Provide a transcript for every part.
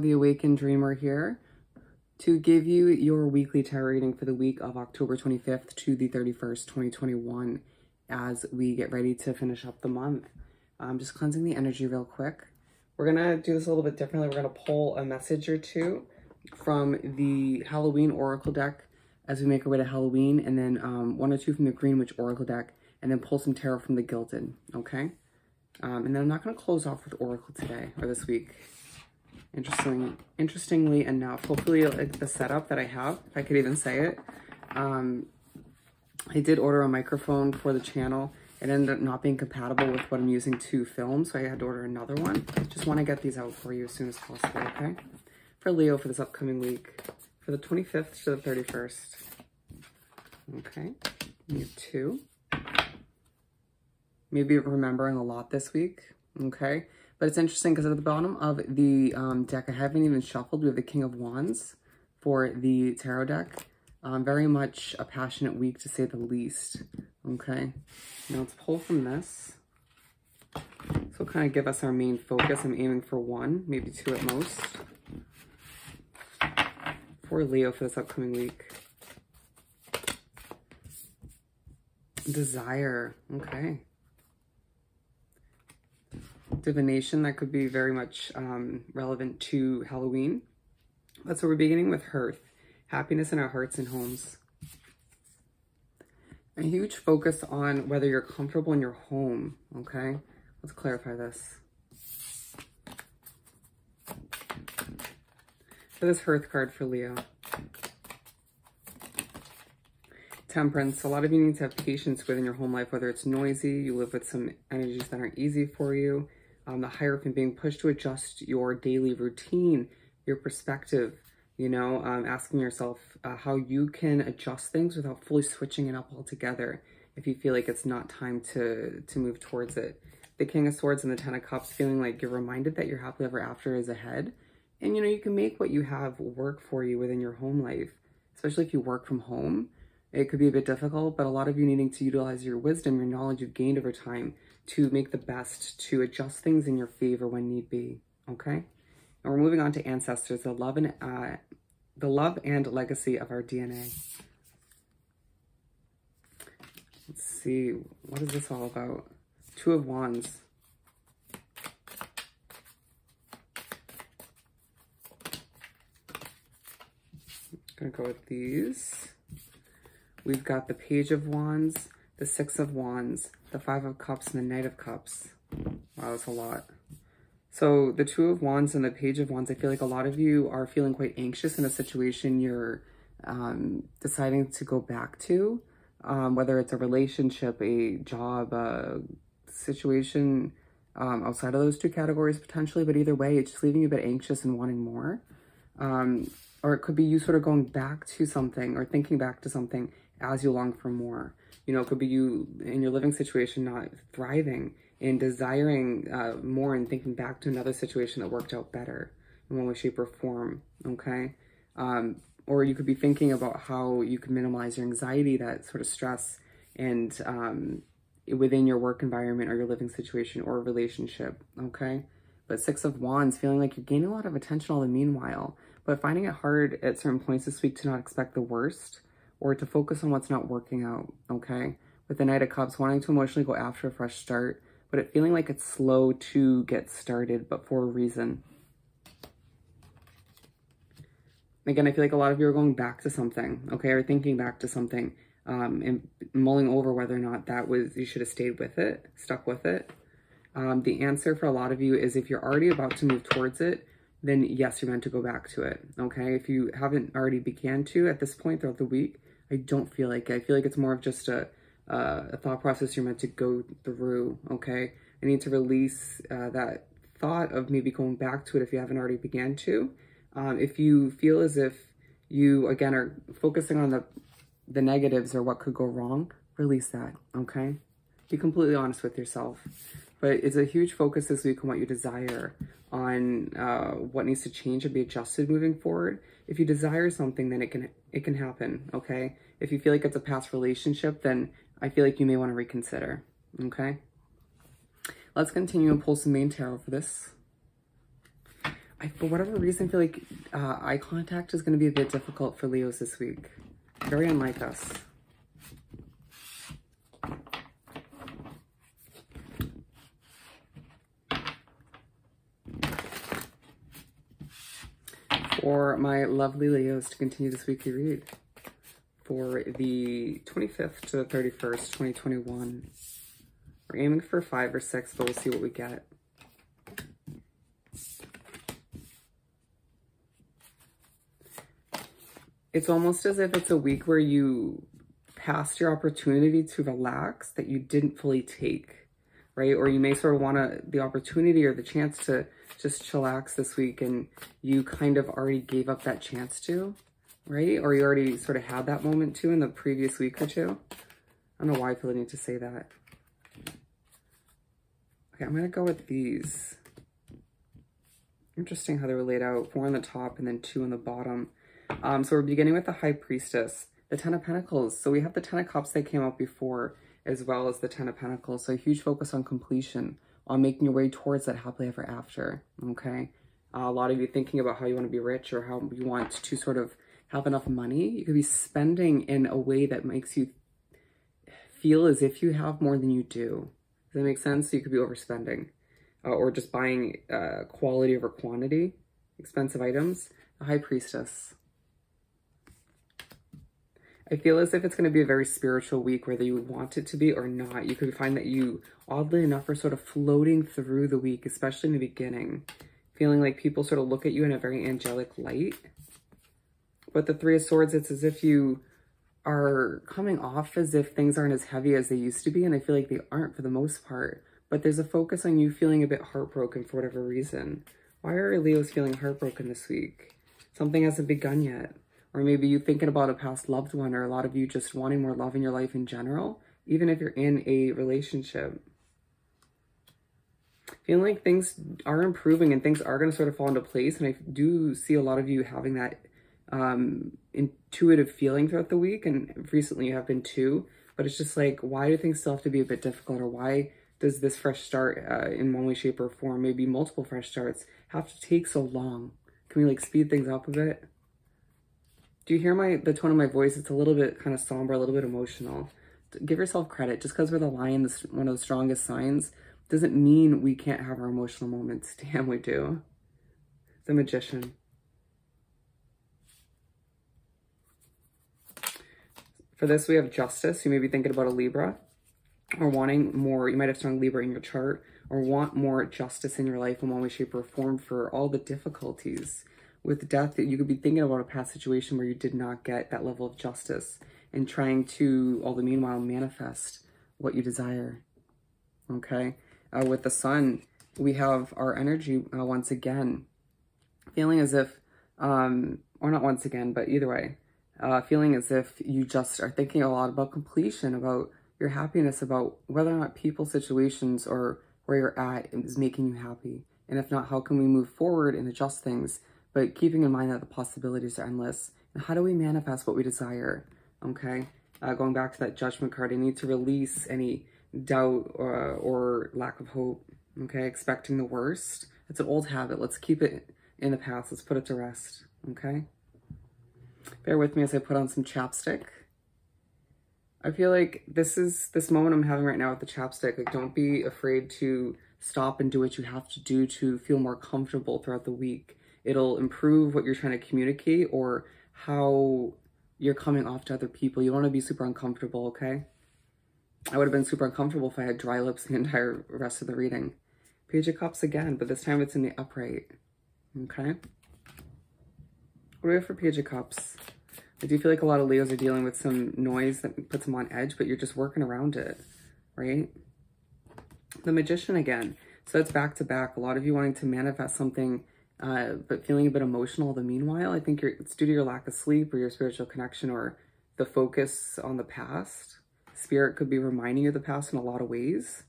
The Awakened Dreamer here to give you your weekly tarot reading for the week of October 25th to the 31st, 2021 as we get ready to finish up the month. I'm just cleansing the energy real quick. We're gonna do this a little bit differently. We're gonna pull a message or two from the Halloween Oracle deck as we make our way to Halloween, and then um, one or two from the Green Witch Oracle deck, and then pull some tarot from the Gilded, okay? Um, and then I'm not gonna close off with Oracle today, or this week. Interesting, interestingly enough, hopefully the setup that I have, if I could even say it, um, I did order a microphone for the channel. It ended up not being compatible with what I'm using to film, so I had to order another one. Just want to get these out for you as soon as possible, okay? For Leo for this upcoming week, for the 25th to the 31st. Okay, you two. Maybe remembering a lot this week, okay? But it's interesting because at the bottom of the um, deck, I haven't even shuffled. We have the King of Wands for the tarot deck. Um, very much a passionate week to say the least. Okay, now let's pull from this. So kind of give us our main focus. I'm aiming for one, maybe two at most. For Leo for this upcoming week. Desire, okay. Divination, that could be very much um, relevant to Halloween. That's what we're beginning with Hearth happiness in our hearts and homes. A huge focus on whether you're comfortable in your home, okay? Let's clarify this. For this Hearth card for Leo. Temperance. A lot of you need to have patience within your home life, whether it's noisy, you live with some energies that aren't easy for you, um, the Hierophant being pushed to adjust your daily routine, your perspective, you know, um, asking yourself uh, how you can adjust things without fully switching it up altogether if you feel like it's not time to, to move towards it. The King of Swords and the Ten of Cups feeling like you're reminded that your happily ever after is ahead. And, you know, you can make what you have work for you within your home life, especially if you work from home. It could be a bit difficult, but a lot of you needing to utilize your wisdom, your knowledge you've gained over time to make the best, to adjust things in your favor when need be, okay? And we're moving on to ancestors, the love and uh, the love and legacy of our DNA. Let's see, what is this all about? Two of Wands. gonna go with these. We've got the Page of Wands, the Six of Wands, the Five of Cups, and the Knight of Cups. Wow, that's a lot. So the Two of Wands and the Page of Wands, I feel like a lot of you are feeling quite anxious in a situation you're um, deciding to go back to, um, whether it's a relationship, a job, a situation um, outside of those two categories potentially, but either way, it's just leaving you a bit anxious and wanting more. Um, or it could be you sort of going back to something or thinking back to something as you long for more. You know, it could be you in your living situation not thriving and desiring uh, more and thinking back to another situation that worked out better in one way, shape, or form, okay? Um, or you could be thinking about how you can minimize your anxiety, that sort of stress, and um, within your work environment or your living situation or relationship, okay? But Six of Wands, feeling like you're gaining a lot of attention all the meanwhile, but finding it hard at certain points this week to not expect the worst or to focus on what's not working out, okay? With the Knight of Cups, wanting to emotionally go after a fresh start, but it feeling like it's slow to get started, but for a reason. Again, I feel like a lot of you are going back to something, okay, or thinking back to something, um, and mulling over whether or not that was, you should have stayed with it, stuck with it. Um, the answer for a lot of you is if you're already about to move towards it, then yes, you're meant to go back to it, okay? If you haven't already began to at this point throughout the week, I don't feel like it. I feel like it's more of just a, uh, a thought process you're meant to go through, okay? I need to release uh, that thought of maybe going back to it if you haven't already began to. Um, if you feel as if you, again, are focusing on the, the negatives or what could go wrong, release that, okay? Be completely honest with yourself. But it's a huge focus this week on what you desire, on uh, what needs to change and be adjusted moving forward. If you desire something, then it can it can happen, okay? If you feel like it's a past relationship, then I feel like you may want to reconsider, okay? Let's continue and pull some main tarot for this. I, for whatever reason, feel like uh, eye contact is going to be a bit difficult for Leos this week. Very unlike us. For my lovely Leos to continue this weekly read for the 25th to the 31st, 2021. We're aiming for five or six, but we'll see what we get. It's almost as if it's a week where you passed your opportunity to relax that you didn't fully take, right? Or you may sort of want to, the opportunity or the chance to just chillax this week and you kind of already gave up that chance to right? Or you already sort of had that moment too in the previous week or two. I don't know why I feel the need to say that. Okay, I'm gonna go with these. Interesting how they were laid out, four on the top and then two on the bottom. Um, so we're beginning with the High Priestess, the Ten of Pentacles. So we have the Ten of Cups that came out before, as well as the Ten of Pentacles. So huge focus on completion, on making your way towards that happily ever after, okay? Uh, a lot of you thinking about how you want to be rich or how you want to sort of have enough money. You could be spending in a way that makes you feel as if you have more than you do. Does that make sense? So you could be overspending uh, or just buying uh, quality over quantity, expensive items. The High Priestess. I feel as if it's going to be a very spiritual week, whether you want it to be or not. You could find that you, oddly enough, are sort of floating through the week, especially in the beginning, feeling like people sort of look at you in a very angelic light. But the Three of Swords, it's as if you are coming off as if things aren't as heavy as they used to be. And I feel like they aren't for the most part. But there's a focus on you feeling a bit heartbroken for whatever reason. Why are Leos feeling heartbroken this week? Something hasn't begun yet. Or maybe you thinking about a past loved one or a lot of you just wanting more love in your life in general, even if you're in a relationship. Feeling like things are improving and things are going to sort of fall into place. And I do see a lot of you having that um, intuitive feeling throughout the week, and recently you have been too. But it's just like, why do things still have to be a bit difficult, or why does this fresh start uh, in one way, shape, or form, maybe multiple fresh starts, have to take so long? Can we like speed things up a bit? Do you hear my the tone of my voice? It's a little bit kind of somber, a little bit emotional. Give yourself credit. Just because we're the lion, this one of the strongest signs, doesn't mean we can't have our emotional moments. Damn, we do. The magician. For this, we have justice. You may be thinking about a Libra or wanting more. You might have strong Libra in your chart or want more justice in your life in one way, shape, or form for all the difficulties. With death, that you could be thinking about a past situation where you did not get that level of justice and trying to, all the meanwhile, manifest what you desire. Okay? Uh, with the sun, we have our energy uh, once again, feeling as if, um, or not once again, but either way, uh, feeling as if you just are thinking a lot about completion, about your happiness, about whether or not people, situations, or where you're at is making you happy. And if not, how can we move forward and adjust things? But keeping in mind that the possibilities are endless. And how do we manifest what we desire? Okay. Uh, going back to that judgment card, I need to release any doubt or, uh, or lack of hope. Okay. Expecting the worst. It's an old habit. Let's keep it in the past. Let's put it to rest. Okay. Bear with me as I put on some chapstick. I feel like this is this moment I'm having right now with the chapstick. Like, don't be afraid to stop and do what you have to do to feel more comfortable throughout the week. It'll improve what you're trying to communicate or how you're coming off to other people. You don't want to be super uncomfortable, okay? I would have been super uncomfortable if I had dry lips the entire rest of the reading. Page of Cups again, but this time it's in the upright, okay? What do we have for Page of Cups? I do feel like a lot of Leos are dealing with some noise that puts them on edge, but you're just working around it, right? The Magician again. So that's back to back. A lot of you wanting to manifest something, uh, but feeling a bit emotional the meanwhile. I think it's due to your lack of sleep or your spiritual connection or the focus on the past. Spirit could be reminding you of the past in a lot of ways.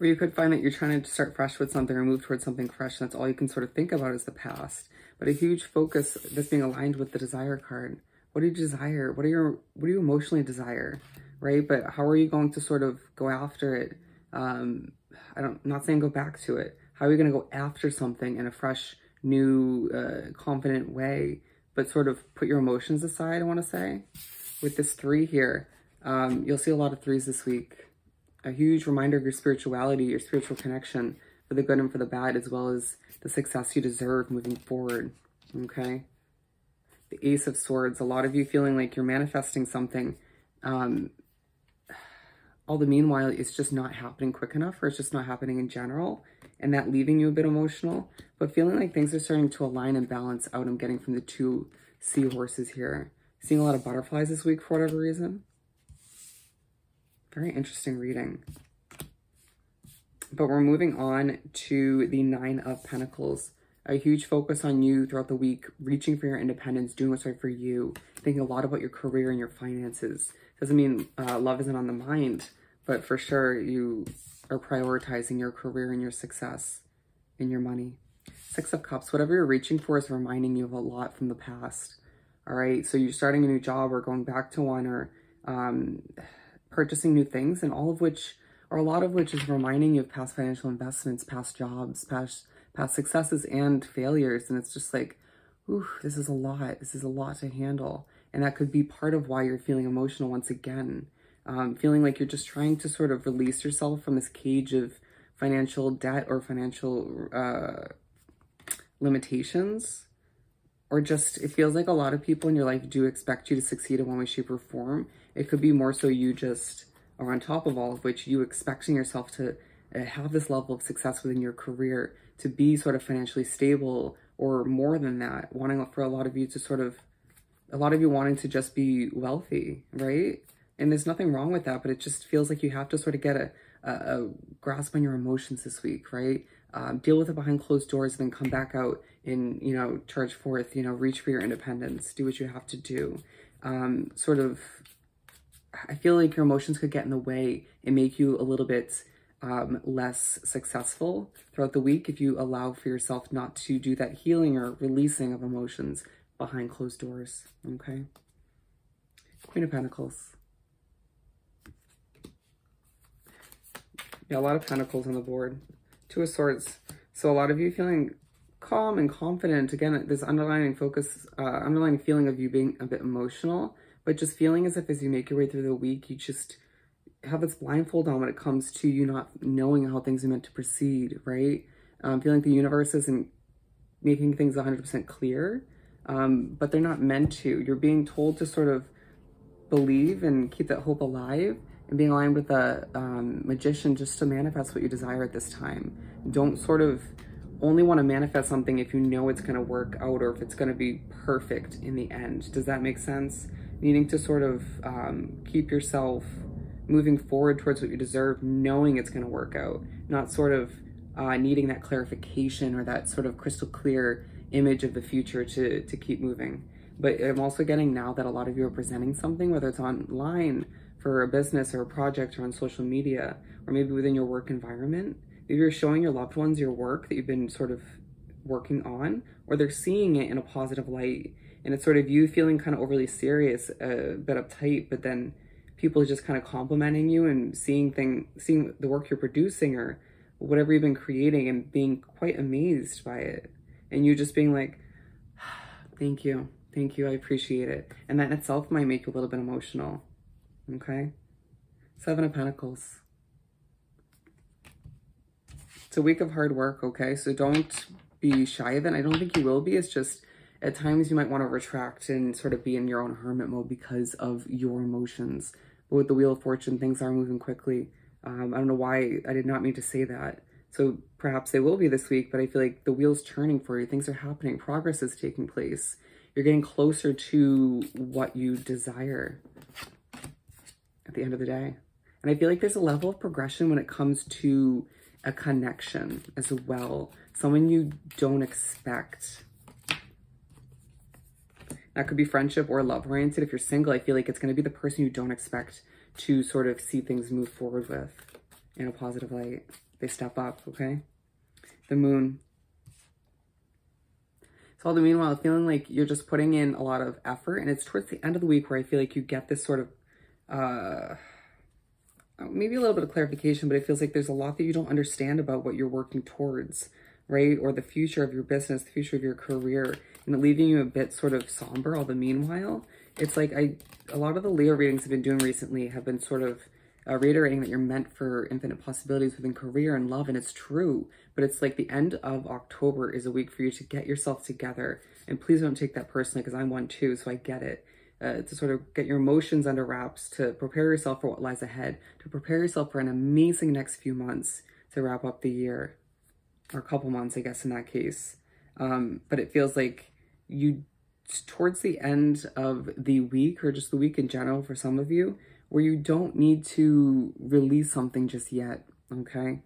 Or you could find that you're trying to start fresh with something or move towards something fresh. And that's all you can sort of think about is the past but a huge focus that's being aligned with the desire card. What do you desire? What are your, what do you emotionally desire? Right? But how are you going to sort of go after it? Um, I don't, I'm not saying go back to it. How are you going to go after something in a fresh, new, uh, confident way, but sort of put your emotions aside, I want to say. With this three here, um, you'll see a lot of threes this week. A huge reminder of your spirituality, your spiritual connection for the good and for the bad, as well as the success you deserve moving forward. Okay. The Ace of Swords, a lot of you feeling like you're manifesting something. Um, all the meanwhile, it's just not happening quick enough or it's just not happening in general and that leaving you a bit emotional, but feeling like things are starting to align and balance out. I'm getting from the two seahorses here. Seeing a lot of butterflies this week for whatever reason. Very interesting reading. But we're moving on to the Nine of Pentacles. A huge focus on you throughout the week, reaching for your independence, doing what's right for you, thinking a lot about your career and your finances. Doesn't mean uh, love isn't on the mind, but for sure you are prioritizing your career and your success and your money. Six of Cups, whatever you're reaching for is reminding you of a lot from the past. All right, so you're starting a new job or going back to one or um, purchasing new things, and all of which, or a lot of which, is reminding you of past financial investments, past jobs, past past successes and failures. And it's just like, ooh, this is a lot. This is a lot to handle. And that could be part of why you're feeling emotional once again um, feeling like you're just trying to sort of release yourself from this cage of financial debt or financial uh, limitations. Or just, it feels like a lot of people in your life do expect you to succeed in one way, shape, or form. It could be more so you just are on top of all of which, you expecting yourself to uh, have this level of success within your career, to be sort of financially stable, or more than that, wanting for a lot of you to sort of, a lot of you wanting to just be wealthy, right? And there's nothing wrong with that, but it just feels like you have to sort of get a, a, a grasp on your emotions this week, right? Um, deal with it behind closed doors and then come back out and, you know, charge forth, you know, reach for your independence, do what you have to do. Um, sort of, I feel like your emotions could get in the way and make you a little bit um, less successful throughout the week if you allow for yourself not to do that healing or releasing of emotions behind closed doors, okay? Queen of Pentacles. Yeah, a lot of pentacles on the board. Two of swords. So a lot of you feeling calm and confident. Again, this underlying focus, uh, underlying feeling of you being a bit emotional, but just feeling as if as you make your way through the week, you just have this blindfold on when it comes to you not knowing how things are meant to proceed, right? Um, feeling like the universe isn't making things 100% clear, um, but they're not meant to. You're being told to sort of believe and keep that hope alive, and being aligned with a um, magician just to manifest what you desire at this time. Don't sort of only want to manifest something if you know it's going to work out or if it's going to be perfect in the end. Does that make sense? Needing to sort of um, keep yourself moving forward towards what you deserve, knowing it's going to work out, not sort of uh, needing that clarification or that sort of crystal clear image of the future to, to keep moving. But I'm also getting now that a lot of you are presenting something, whether it's online, for a business or a project or on social media, or maybe within your work environment. Maybe you're showing your loved ones your work that you've been sort of working on, or they're seeing it in a positive light. And it's sort of you feeling kind of overly serious, uh, a bit uptight, but then people just kind of complimenting you and seeing thing, seeing the work you're producing or whatever you've been creating and being quite amazed by it. And you just being like, thank you, thank you, I appreciate it. And that in itself might make you a little bit emotional okay? Seven of Pentacles. It's a week of hard work, okay? So don't be shy of it. I don't think you will be. It's just at times you might want to retract and sort of be in your own hermit mode because of your emotions. But with the Wheel of Fortune, things are moving quickly. Um, I don't know why I did not mean to say that. So perhaps they will be this week, but I feel like the wheel's turning for you. Things are happening. Progress is taking place. You're getting closer to what you desire at the end of the day. And I feel like there's a level of progression when it comes to a connection as well. Someone you don't expect. That could be friendship or love oriented. If you're single, I feel like it's going to be the person you don't expect to sort of see things move forward with in a positive light. They step up, okay? The moon. So all the meanwhile, feeling like you're just putting in a lot of effort and it's towards the end of the week where I feel like you get this sort of uh, maybe a little bit of clarification, but it feels like there's a lot that you don't understand about what you're working towards, right? Or the future of your business, the future of your career, and leaving you a bit sort of somber all the meanwhile. It's like I, a lot of the Leo readings I've been doing recently have been sort of uh, reiterating that you're meant for infinite possibilities within career and love, and it's true. But it's like the end of October is a week for you to get yourself together. And please don't take that personally because I'm one too, so I get it. Uh, to sort of get your emotions under wraps, to prepare yourself for what lies ahead, to prepare yourself for an amazing next few months to wrap up the year, or a couple months, I guess, in that case. Um, but it feels like you, towards the end of the week, or just the week in general for some of you, where you don't need to release something just yet, okay?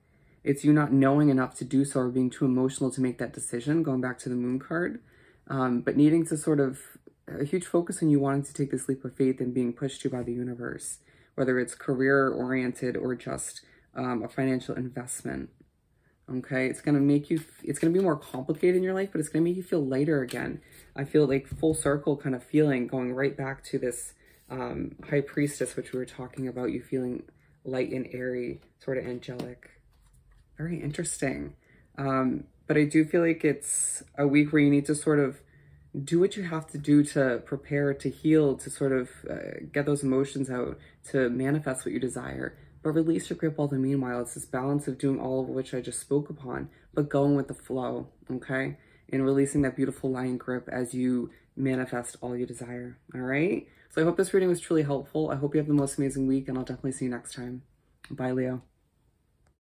It's you not knowing enough to do so or being too emotional to make that decision, going back to the moon card, um, but needing to sort of, a huge focus on you wanting to take this leap of faith and being pushed to by the universe, whether it's career oriented or just um, a financial investment. Okay, it's gonna make you, it's gonna be more complicated in your life, but it's gonna make you feel lighter again. I feel like full circle kind of feeling going right back to this um, High Priestess, which we were talking about, you feeling light and airy, sort of angelic. Very interesting. Um, but I do feel like it's a week where you need to sort of do what you have to do to prepare, to heal, to sort of uh, get those emotions out, to manifest what you desire. But release your grip all the meanwhile. It's this balance of doing all of which I just spoke upon, but going with the flow, okay? And releasing that beautiful lion grip as you manifest all you desire, all right? So I hope this reading was truly helpful. I hope you have the most amazing week, and I'll definitely see you next time. Bye, Leo.